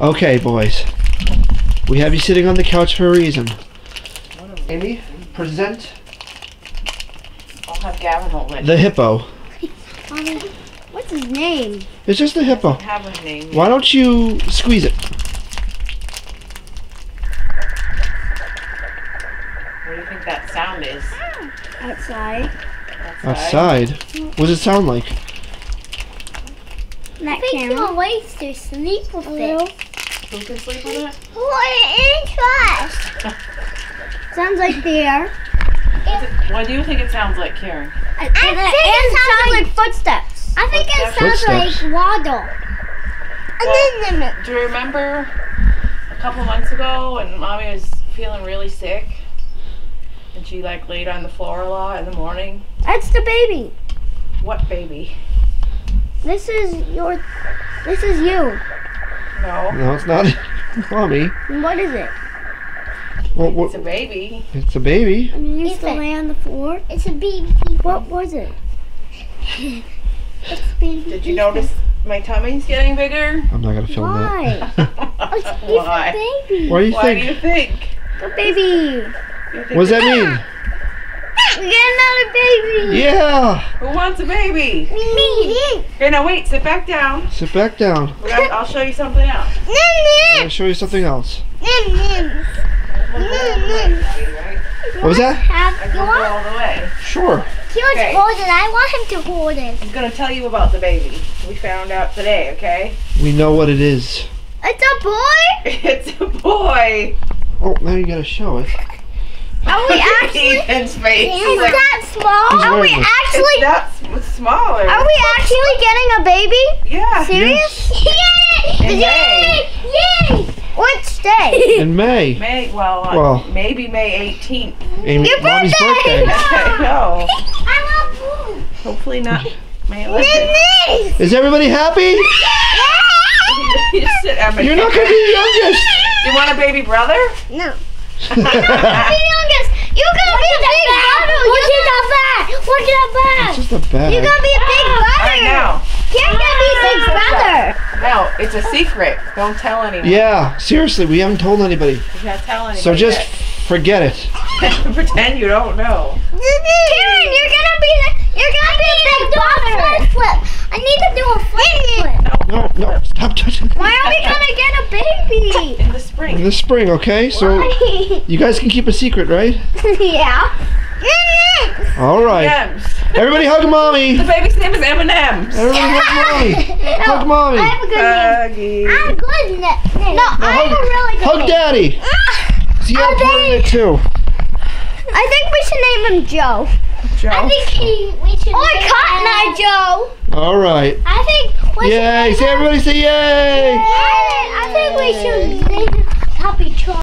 Okay, boys. We have you sitting on the couch for a reason. Amy, present I'll have Gavin hold it. the hippo. Mommy, what's his name? It's just a hippo. have a name. Why don't you squeeze it? What do you think that sound is? Outside. Outside. Mm. What does it sound like? That I think camera. someone likes to sleep with it. Who can sleep with it? What interest? Sounds like the air. What do you think it sounds like, Karen? And, I and, think it it sounds sounds like footsteps. I think it sounds Footsteps. like waddle. And then Do you remember a couple months ago when mommy was feeling really sick? And she like laid on the floor a lot in the morning? That's the baby. What baby? This is your. This is you. No. No, it's not. Mommy. What is it? Well, It's a baby. it's a baby. And you used It's to a- lay on the floor. it's a baby. What was it? It's a baby. Did you notice my tummy's getting bigger? I'm not gonna film Why? Oh, it's Why? a baby. that. What do you Why do you think? The baby. You think What does that mean? We get another baby. Yeah. Who wants a baby? Me. Okay, now wait, sit back down. Sit back down. We gotta- I'll show you something else. I'll show you something else. Nim, nim. Right? What was that? You want? all the way. Sure. He wants Okay. to hold it. I want him to hold it. I'm gonna tell you about the baby. We found out today, okay? We know what it is. It's a boy. It's a boy. Oh, now you gotta show it. Are we actually? Ethan's face. Is like, that small? Are we wearing it. actually? it's not s- smaller. Are we actually getting a baby? Yeah. Serious? Yay! In Yay! Yay! Which day? In May. May, well, uh, Well. maybe May 18th. Amy, Your mommy's birthday. birthday. I know. I want food. Hopefully not May 11th. Is everybody happy? you sit, Emma. You're not gonna be the youngest. You want a baby brother? No. The youngest. You're gonna be a big brother. Look at that back. Look at that It's just a bag. You're gonna be a big brother. right, now. You're gonna be a big ah. brother. No, it's a secret. Don't tell anyone. Yeah, seriously, we haven't told anybody. You can't tell anybody. So just yet. forget it. pretend you don't know. Karen, you're gonna be the, you're gonna be a big brother. Flip, flip. I need to do a flip flip. No, no, stop touching. Why are we gonna get a baby? In the spring. In the spring, okay? So you guys can keep a secret, right? yeah. All right. M's. Everybody hug mommy. The baby's name is M&M's. Everybody hug mommy. Hug mommy. I have a good name. Huggy. I'm good at No, I have a really good Hug name. Hug daddy. Ah, See, I'm part of it too. I think we should name him Joe. Joe. I think he, we should. Or name Cotton Eye Joe. All right. I think. we Yay. name Say everybody say yay. I, I think we should name him Puppy Troll.